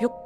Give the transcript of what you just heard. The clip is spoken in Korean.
육.